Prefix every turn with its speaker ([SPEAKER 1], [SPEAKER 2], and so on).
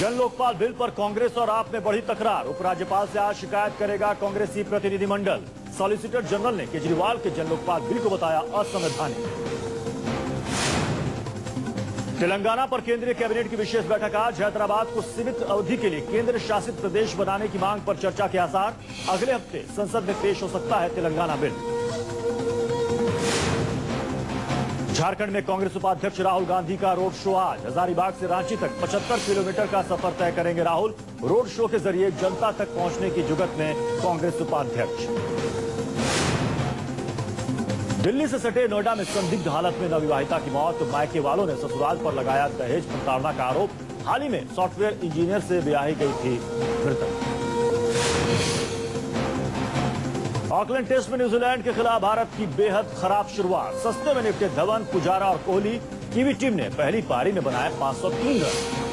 [SPEAKER 1] जन लोकपाल बिल पर कांग्रेस और आप में बढ़ी तकरार। उपराज्यपाल से आज शिकायत करेगा कांग्रेसी प्रतिनिधिमंडल। सॉलिसिटर जनरल ने केजरीवाल के जन लोकपाल बिल को बताया असंवैधानिक। तेलंगाना पर केंद्रीय कैबिनेट की विशेष बैठक आज। हैदराबाद को सीमित अवधि के लिए केंद्र शासित प्रदेश बनाने की मांग पर चर्चा के आसार। अगले हफ़्ते संसद में पेश हो सकता है तेलंगाना बिल। झारखंड में कांग्रेस उपाध्यक्ष राहुल गांधी का रोड शो आज। हजारीबाग से रांची तक 75 किलोमीटर का सफ़र तय करेंगे राहुल। रोड शो के ज़रिए जनता तक पहुँचने की जुगत में कांग्रेस उपाध्यक्ष। दिल्ली से सटे नोएडा में संदिग्ध हालत में नवविवाहिता की मौत मायके वालों ने ससुराल पर लगाया दहेज प्रताड़ना का आरोप। हाल ही में सॉफ्टवेयर इंजीनियर से ब्याही गई थी मृतक। ऑकलैंड टेस्ट में न्यूजीलैंड के खिलाफ भारत की बेहद खराब शुरुआत। सस्ते में निपटे धवन, पुजारा और कोहली कीवी टीम ने पहली पारी में बनाए 503 रन।